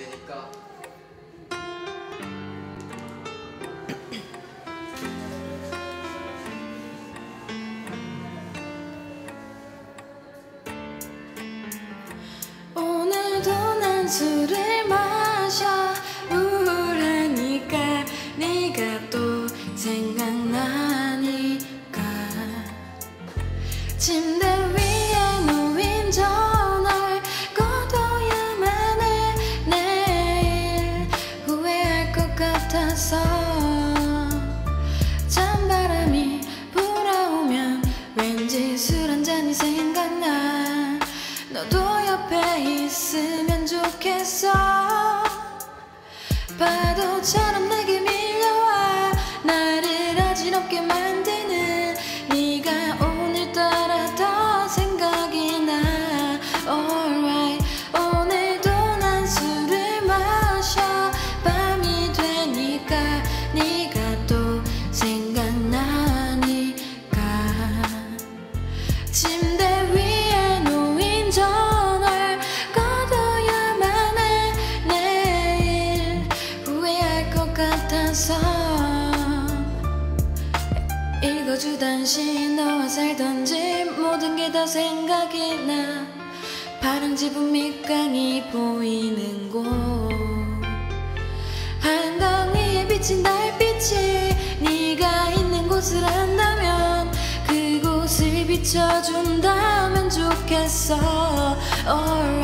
있을까? 오늘도 난 술을 마셔 우울하니까 네가 또 생각나니까 침대 위에 놓인 전 옆에 있으면 좋겠어. 파도처럼 내게 밀려와. 나를 어지럽게 만드 같아서 읽어주던 시 너와 살던 집 모든 게 다 생각이 나. 파란 지붕 밑강이 보이는 곳. 한강위에 비친 달빛이 네가 있는 곳을 안다면 그곳을 비춰준다면 좋겠어. Alright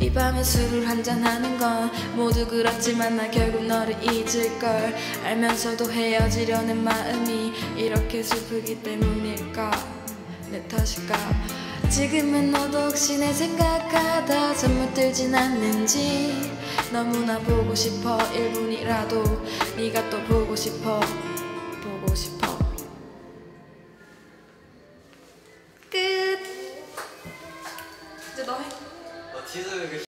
이 밤에 술을 한잔하는 건 모두 그렇지만 나 결국 너를 잊을걸. 알면서도 헤어지려는 마음이 이렇게 슬프기 때문일까? 내 탓일까? 지금은 너도 혹시 내 생각하다 잠못 들진 않는지? 너무나 보고 싶어 1분이라도. 네가 또 보고 싶어 너 해. 어, 뒤에서 그